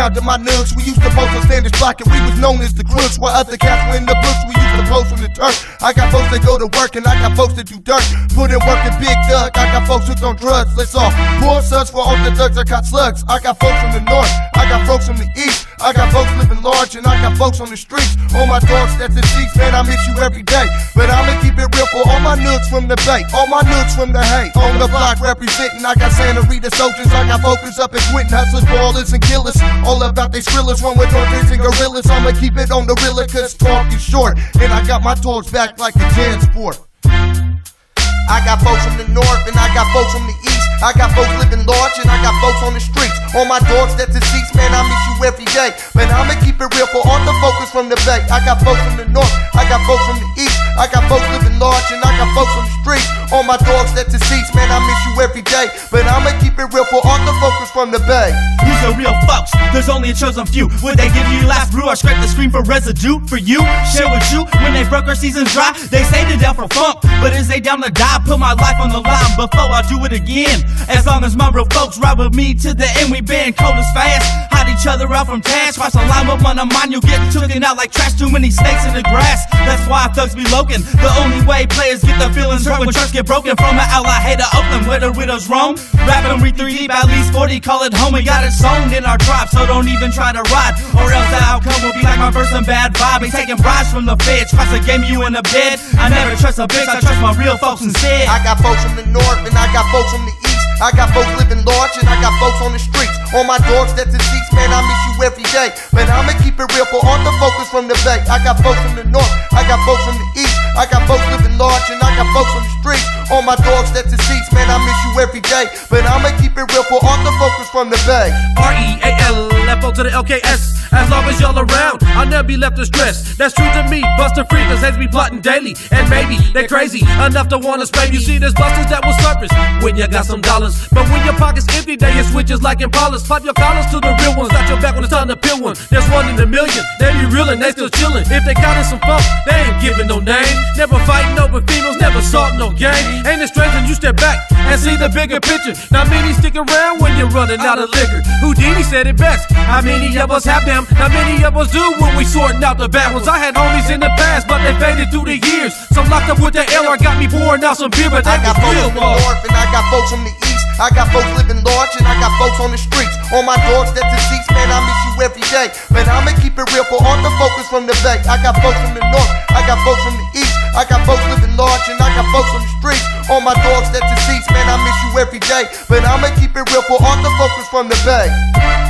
down to my nugs. We used to post on standards block and we was known as the crooks. While other cats were in the books, we used to post from the turf. I got folks that go to work and I got folks that do dirt. Put in work in Big Doug. I got folks hooked on drugs. Let's all pour suds for all the thugs that got slugs. I got folks from the north. I got folks from the east. I got folks living large and I got folks on the streets. All my dogs that's deceased, man, I miss you every day. But I'ma keep it real for all my nooks from the bay, all my nooks from the hay. On the block representing, I got Santa Rita soldiers, I got focus up and Quentin hustlers, ballers and killers. All about they thrillers, run with orphans and gorillas. I'ma keep it on the real cause talk is short. And I got my dogs back like a transport. I got folks from the north and I got folks from the east. I got folks living large and I got folks on the streets. All my dogs that deceased, man, I miss you every day. Man, I'ma keep it real for all the focus from the bay. I got folks from the north, I got folks from the east. I got folks living large and I got folks on the streets. All my dogs that deceased, man, I miss you every day. But I'ma keep it real for all the focus from the bay. Who's the real folks? There's only a chosen few. Would they give you last brew or scrape the screen for residue? For you, share with you when they broke our seasons dry. They say they're down for funk, but is they down to die? Put my life on the line before I do it again. As long as my real folks ride with me to the end, we been cold as fast. Hide each other out from task. Watch the line up on the mind, you get taken out like trash. Too many snakes in the grass. That's why thugs be loking. The only way players get their feelings hurt when trust get broken from an outlaw hater Oakland where the widows roam. Rapping we 3 deep, at least 40, call it home. We got it sewn in our tribe, so don't even try to ride. Or else the outcome will be like my verse and bad vibe. Ain't taking bribes from the feds. Tries to game you in the bed. I never trust a bitch, I trust my real folks instead. I got folks from the north and I got folks from the east. I got folks living large and I got folks on the streets. All my dogs that deceased, man, I miss you every day. Man, I'ma keep it real for all the focus from the bay. I got folks from the north, I got folks from the east. I got folks living large and my dogs that deceased, man, I miss you every day. But I'ma keep it real for all the focus from the bay. R E A L F O to the L K S. As long as y'all around, I'll never be left distressed. That's true to me. Buster free, cause heads be plotting daily. And maybe they're crazy enough to wanna spray. You see, there's busters that will surface when you got some dollars. But when your pocket's empty, they get switches like Impalas. Pop your collars to the real ones. Got your back when it's time to peel one. There's one in a million. They be real and they still chillin'. If they countin' some funk, they ain't giving no name. Never fighting over females, never sought no game. Ain't it strange when you step back and see the bigger picture? Not many stick around when you're running out of liquor. Whodini said it best. How many of us have them? Not many of us do when we sorting out the bad ones. I had homies in the past, but they faded through the years. Some locked up with the LR got me pouring out some beer, but I got folks from the north and I got folks from the east. I got folks living large and I got folks on the streets. All my dogs that deceased, man, I miss you every day. Man, I'ma keep it real for all the focus from the bay. I got folks from the north, I got folks from the east. I got folks living large and I got folks on the streets. All my dogs that deceased, man, I miss you every day. But I'ma keep it real for all the focus from the bay.